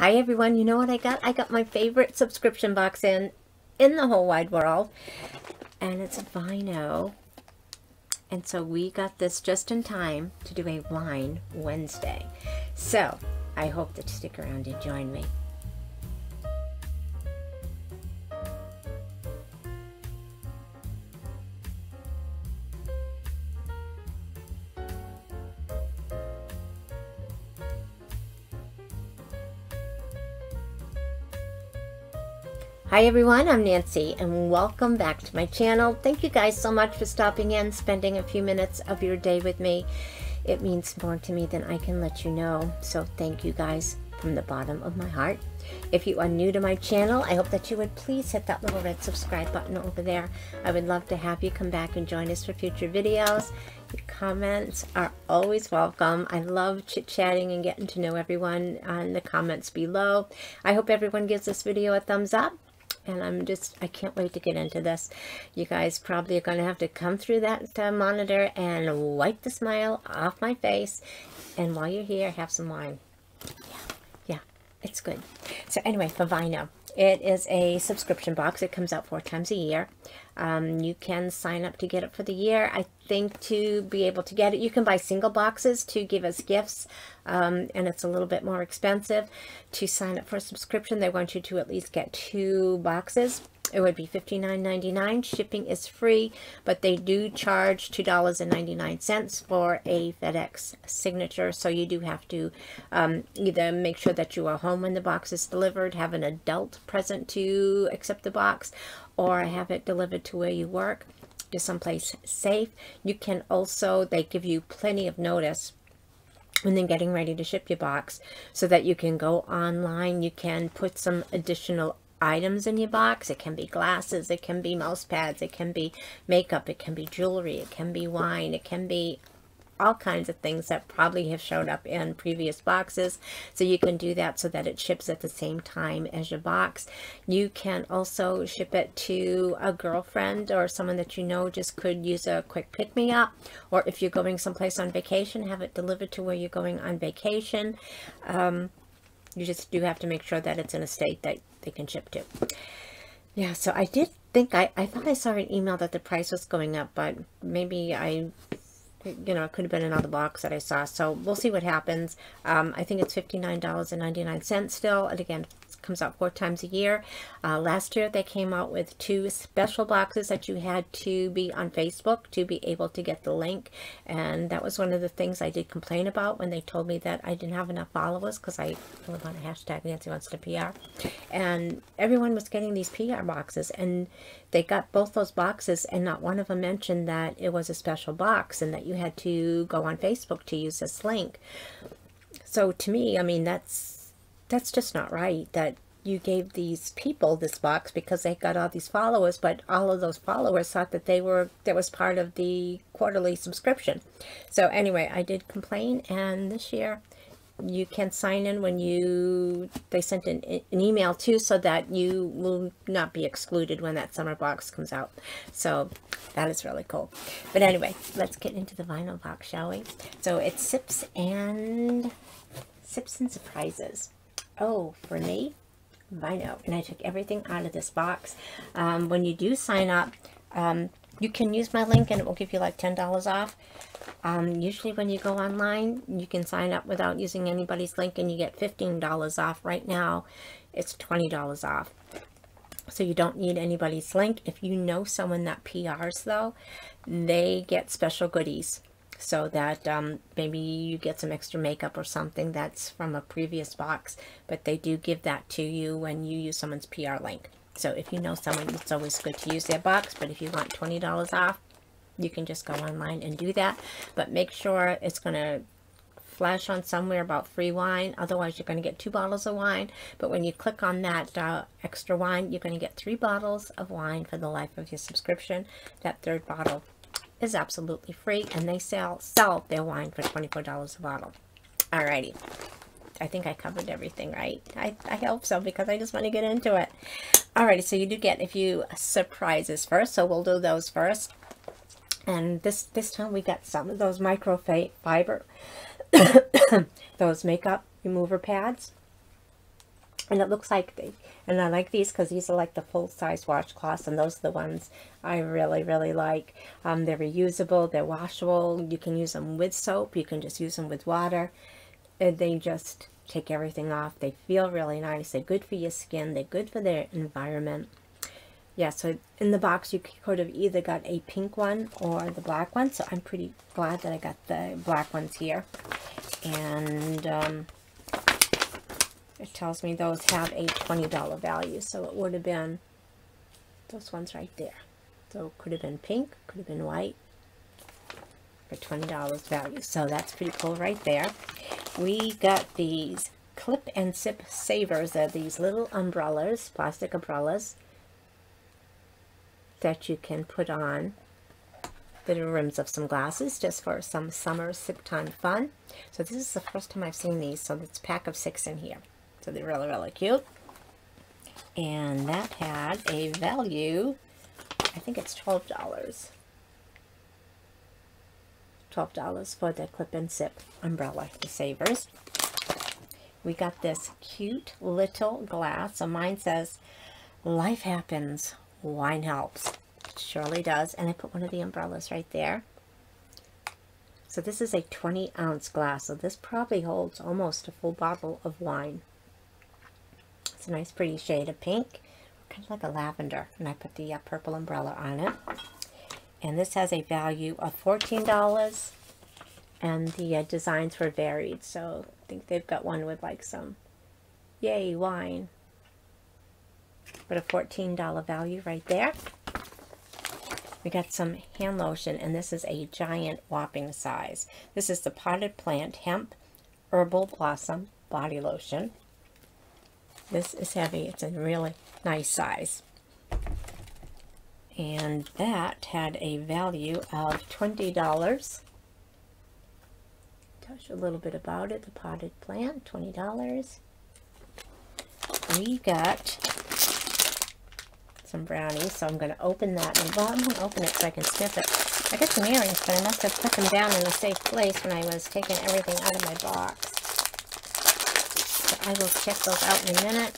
Hi everyone, you know what I got? I got my favorite subscription box in, in the whole wide world. And it's VineOh. And so we got this just in time to do a Wine Wednesday. So, I hope that you stick around and join me. Hi everyone, I'm Nancy and welcome back to my channel. Thank you guys so much for stopping in, spending a few minutes of your day with me. It means more to me than I can let you know. So thank you guys from the bottom of my heart. If you are new to my channel, I hope that you would please hit that little red subscribe button over there. I would love to have you come back and join us for future videos. Your comments are always welcome. I love chit-chatting and getting to know everyone on the comments below. I hope everyone gives this video a thumbs up and I'm just, I can't wait to get into this. You guys probably are going to have to come through that uh, monitor and wipe the smile off my face. And while you're here, have some wine. Yeah, yeah, it's good. So anyway, for VineOh. It is a subscription box. It comes out four times a year. Um, you can sign up to get it for the year. I think to be able to get it, you can buy single boxes to give as gifts, um, and it's a little bit more expensive. To sign up for a subscription, they want you to at least get two boxes it would be $59.99. Shipping is free, but they do charge $2.99 for a FedEx signature. So you do have to um, either make sure that you are home when the box is delivered, have an adult present to accept the box, or have it delivered to where you work to someplace safe. You can also, they give you plenty of notice and then getting ready to ship your box so that you can go online. You can put some additional items in your box. It can be glasses, it can be mouse pads, it can be makeup, it can be jewelry, it can be wine, it can be all kinds of things that probably have showed up in previous boxes. So you can do that so that it ships at the same time as your box. You can also ship it to a girlfriend or someone that you know just could use a quick pick-me-up. Or if you're going someplace on vacation, have it delivered to where you're going on vacation. Um, you just do have to make sure that it's in a state that they can ship to. Yeah, so I did think, I, I thought I saw an email that the price was going up, but maybe I, you know, it could have been another box that I saw. So we'll see what happens. Um, I think it's $59.99 still. And again, comes out four times a year. Uh, last year they came out with two special boxes that you had to be on Facebook to be able to get the link. And that was one of the things I did complain about when they told me that I didn't have enough followers because I live on a hashtag Nancy wants to PR. And everyone was getting these PR boxes and they got both those boxes and not one of them mentioned that it was a special box and that you had to go on Facebook to use this link. So to me, I mean, that's that's just not right that you gave these people this box because they got all these followers, but all of those followers thought that they were, that was part of the quarterly subscription. So anyway, I did complain and this year you can sign in when you, they sent an, an email too so that you will not be excluded when that summer box comes out. So that is really cool. But anyway, let's get into the VineOh box, shall we? So it's Sips and, Sips and Surprises. Oh, for me, VineOh. And I took everything out of this box. Um, when you do sign up, um, you can use my link and it will give you like $10 off. Um, usually when you go online, you can sign up without using anybody's link and you get $15 off. Right now, it's $20 off. So you don't need anybody's link. If you know someone that PRs though, they get special goodies so that um, maybe you get some extra makeup or something that's from a previous box, but they do give that to you when you use someone's PR link. So if you know someone, it's always good to use their box, but if you want $20 off, you can just go online and do that. But make sure it's going to flash on somewhere about free wine. Otherwise, you're going to get two bottles of wine. But when you click on that uh, extra wine, you're going to get three bottles of wine for the life of your subscription. That third bottle is absolutely free and they sell sell their wine for $24 a bottle. Alrighty. I think I covered everything right. I, I hope so because I just want to get into it. Alrighty, so you do get a few surprises first, so we'll do those first. And this, this time we got some of those microfiber, those makeup remover pads. And it looks like, they, and I like these because these are like the full-size washcloths, and those are the ones I really, really like. Um, they're reusable, they're washable. You can use them with soap. You can just use them with water. And they just take everything off. They feel really nice. They're good for your skin. They're good for their environment. Yeah, so in the box you could have either got a pink one or the black one. So I'm pretty glad that I got the black ones here. And um, it tells me those have a $20 value. So it would have been those ones right there. So could have been pink, could have been white for $20 value. So that's pretty cool right there. We got these clip and sip savers. They're these little umbrellas, plastic umbrellas that you can put on the rims of some glasses just for some summer sip time fun. So this is the first time I've seen these. So it's a pack of six in here. So they're really, really cute. And that had a value, I think it's $12. $12 for the clip and sip umbrella, savers. We got this cute little glass. So mine says, life happens, wine helps. It surely does. And I put one of the umbrellas right there. So this is a 20 ounce glass. So this probably holds almost a full bottle of wine. Nice pretty shade of pink, kind of like a lavender. And I put the uh, purple umbrella on it. And this has a value of $14. And the uh, designs were varied. So I think they've got one with like some, yay, wine. But a $14 value right there. We got some hand lotion, and this is a giant whopping size. This is the Potted Plant Hemp Herbal Blossom Body Lotion. This is heavy. It's a really nice size. And that had a value of $20. Tells you a little bit about it. The potted plant, $20. We got some brownies, so I'm going to open that. Well, I'm going to open it so I can sniff it. I got some earrings, but I must have put them down in a safe place when I was taking everything out of my box. I will check those out in a minute.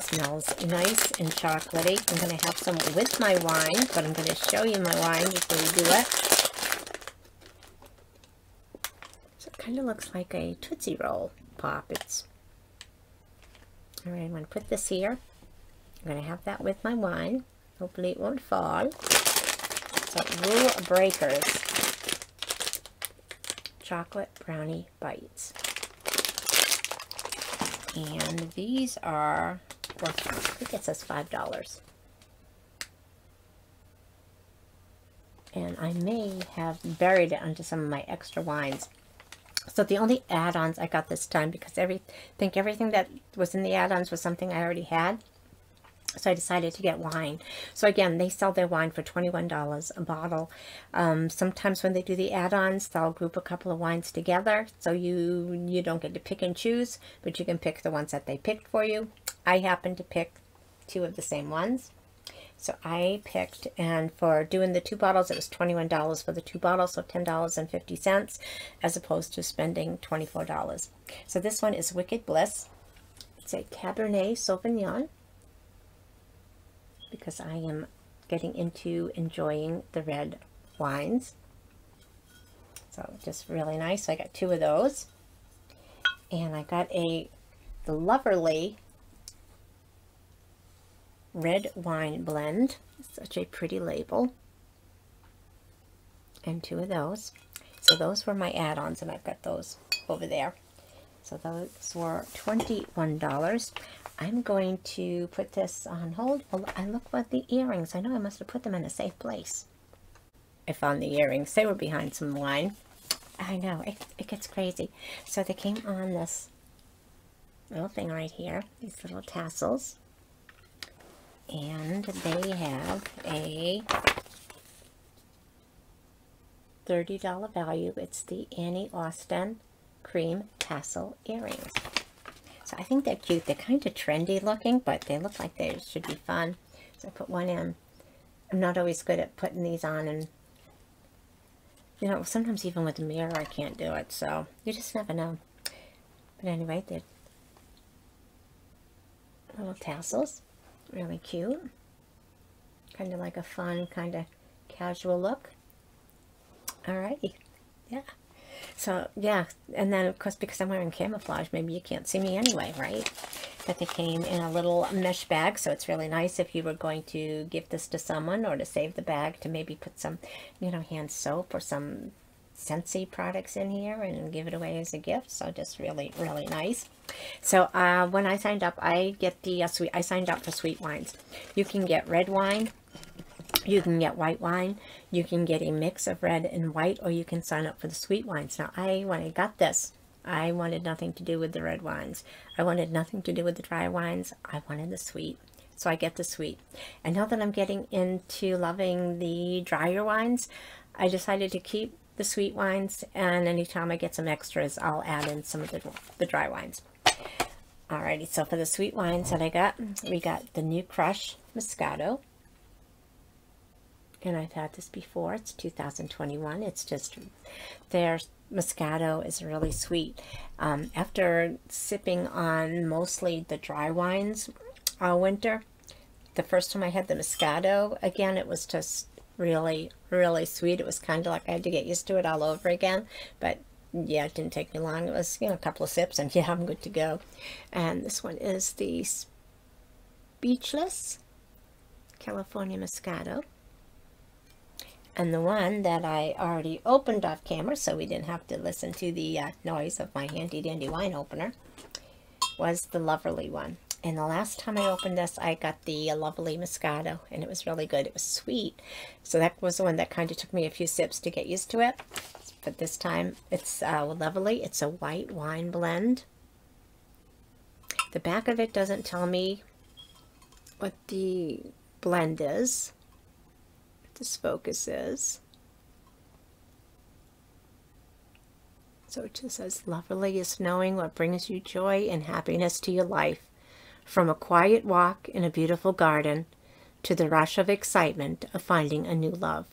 Smells nice and chocolatey. I'm going to have some with my wine, but I'm going to show you my wine before we do it. So it kind of looks like a Tootsie Roll pop. It's Alright, I'm going to put this here. I'm going to have that with my wine. Hopefully it won't fall. So, Rule Breakers Chocolate Brownie Bites. And these are, well, I think it says $5. And I may have buried it under some of my extra wines. So the only add-ons I got this time, because every, I think everything that was in the add-ons was something I already had. So I decided to get wine. So again, they sell their wine for $21 a bottle. Um, sometimes when they do the add-ons, they'll group a couple of wines together. So you, you don't get to pick and choose, but you can pick the ones that they picked for you. I happened to pick two of the same ones. So I picked, and for doing the two bottles, it was $21 for the two bottles, so $10.50, as opposed to spending $24. So this one is Wicked Bliss. It's a Cabernet Sauvignon because I am getting into enjoying the red wines. So just really nice. So I got two of those. And I got a the Loverly red wine blend. Such a pretty label. And two of those. So those were my add-ons and I've got those over there. So those were $21. I'm going to put this on hold. Well, I look for the earrings. I know I must have put them in a safe place. I found the earrings. They were behind some wine. I know, it, it gets crazy. So they came on this little thing right here. These little tassels. And they have a $30 value. It's the Annie Austin Cream Tassel Earrings. So I think they're cute. They're kind of trendy looking, but they look like they should be fun. So I put one in. I'm not always good at putting these on and you know, sometimes even with the mirror I can't do it, so you just never know. But anyway, they're little tassels. Really cute. Kind of like a fun, kind of casual look. Alrighty. Yeah. So, yeah. And then, of course, because I'm wearing camouflage, maybe you can't see me anyway, right? But they came in a little mesh bag, so it's really nice if you were going to give this to someone or to save the bag to maybe put some, you know, hand soap or some Scentsy products in here and give it away as a gift. So just really, really nice. So uh, when I signed up, I get the uh, sweet. I signed up for sweet wines. You can get red wine. You can get white wine. You can get a mix of red and white, or you can sign up for the sweet wines. Now, I when I got this, I wanted nothing to do with the red wines. I wanted nothing to do with the dry wines. I wanted the sweet. So I get the sweet. And now that I'm getting into loving the drier wines, I decided to keep the sweet wines, and anytime I get some extras, I'll add in some of the, the dry wines. Alrighty, so for the sweet wines that I got, we got the New Crush Moscato. And I've had this before. It's 2021. It's just, their Moscato is really sweet. Um, after sipping on mostly the dry wines all winter, the first time I had the Moscato, again, it was just really, really sweet. It was kind of like I had to get used to it all over again. But yeah, it didn't take me long. It was, you know, a couple of sips and yeah, I'm good to go. And this one is the Speechless California Moscato. And the one that I already opened off camera, so we didn't have to listen to the uh, noise of my handy dandy wine opener, was the Loverly one. And the last time I opened this, I got the Lovely Moscato, and it was really good. It was sweet. So that was the one that kind of took me a few sips to get used to it. But this time, it's uh, lovely. It's a white wine blend. The back of it doesn't tell me what the blend is. This focus is. So it just says, lovely is knowing what brings you joy and happiness to your life. From a quiet walk in a beautiful garden to the rush of excitement of finding a new love.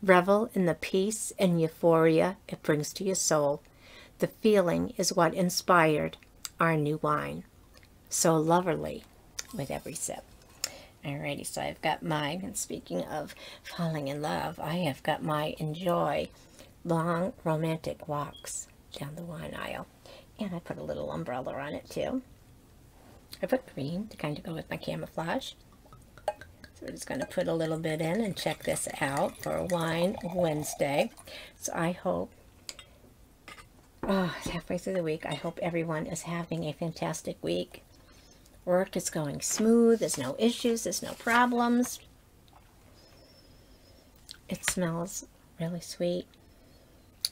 Revel in the peace and euphoria it brings to your soul. The feeling is what inspired our new wine. So loverly with every sip. Alrighty, so I've got my, and speaking of falling in love, I have got my enjoy long romantic walks down the wine aisle. And I put a little umbrella on it too. I put green to kind of go with my camouflage. So we're just going to put a little bit in and check this out for Wine Wednesday. So I hope, oh, it's halfway through the week, I hope everyone is having a fantastic week. Work is going smooth. There's no issues. There's no problems. It smells really sweet.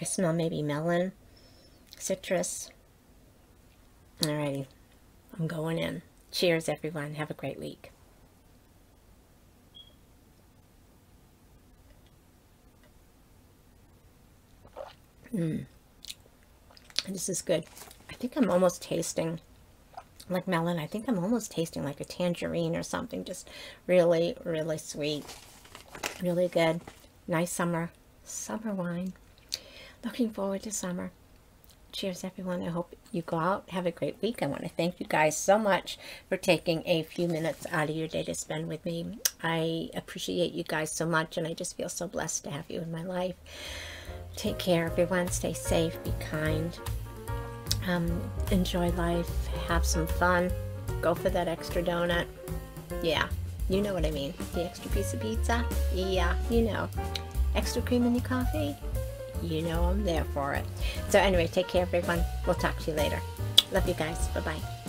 I smell maybe melon, citrus. Alrighty. I'm going in. Cheers, everyone. Have a great week. Mmm. This is good. I think I'm almost tasting like melon. I think I'm almost tasting like a tangerine or something. Just really, really sweet. Really good. Nice summer, summer wine. Looking forward to summer cheers everyone i hope you go out have a great week i want to thank you guys so much for taking a few minutes out of your day to spend with me i appreciate you guys so much and i just feel so blessed to have you in my life take care everyone stay safe be kind um, enjoy life have some fun go for that extra donut yeah you know what i mean the extra piece of pizza yeah you know extra cream in your coffee you know I'm there for it. So anyway, take care everyone. We'll talk to you later. Love you guys. Bye-bye.